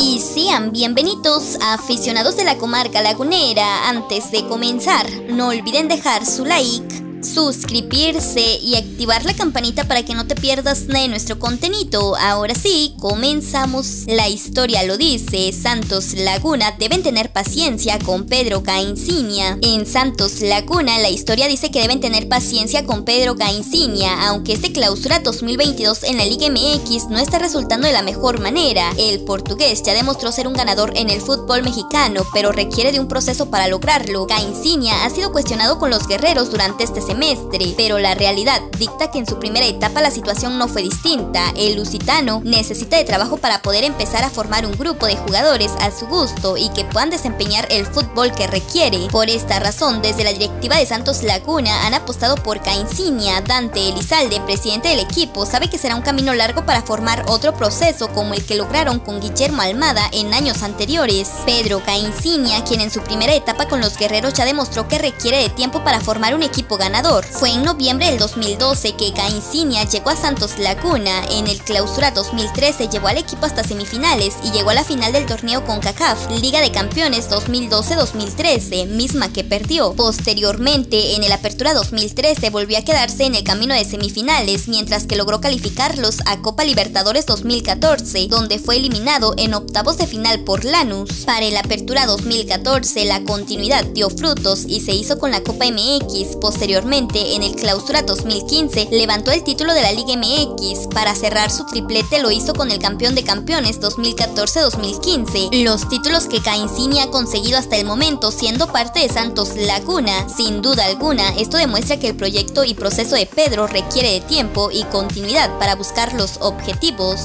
Y sean bienvenidos aficionados de la comarca lagunera. Antes de comenzar, no olviden dejar su like suscribirse y activar la campanita para que no te pierdas de nuestro contenido. Ahora sí, comenzamos. La historia lo dice, Santos Laguna deben tener paciencia con Pedro Cainsinia. En Santos Laguna, la historia dice que deben tener paciencia con Pedro Cainsinia, aunque este clausura 2022 en la Liga MX no está resultando de la mejor manera. El portugués ya demostró ser un ganador en el fútbol mexicano, pero requiere de un proceso para lograrlo. Cainsinia ha sido cuestionado con los guerreros durante este semestre, pero la realidad dicta que en su primera etapa la situación no fue distinta. El lusitano necesita de trabajo para poder empezar a formar un grupo de jugadores a su gusto y que puedan desempeñar el fútbol que requiere. Por esta razón, desde la directiva de Santos Laguna han apostado por Cainsinia. Dante Elizalde, presidente del equipo, sabe que será un camino largo para formar otro proceso como el que lograron con Guillermo Almada en años anteriores. Pedro Cainsinia, quien en su primera etapa con los guerreros ya demostró que requiere de tiempo para formar un equipo ganador fue en noviembre del 2012 que Cainsinia llegó a Santos Laguna. En el clausura 2013 llevó al equipo hasta semifinales y llegó a la final del torneo con CACAF, Liga de Campeones 2012-2013, misma que perdió. Posteriormente, en el Apertura 2013 volvió a quedarse en el camino de semifinales, mientras que logró calificarlos a Copa Libertadores 2014, donde fue eliminado en octavos de final por Lanús. Para el Apertura 2014, la continuidad dio frutos y se hizo con la Copa MX. Posteriormente, en el Clausura 2015 levantó el título de la Liga MX. Para cerrar su triplete lo hizo con el campeón de campeones 2014-2015. Los títulos que Cainzini ha conseguido hasta el momento siendo parte de Santos Laguna. Sin duda alguna, esto demuestra que el proyecto y proceso de Pedro requiere de tiempo y continuidad para buscar los objetivos.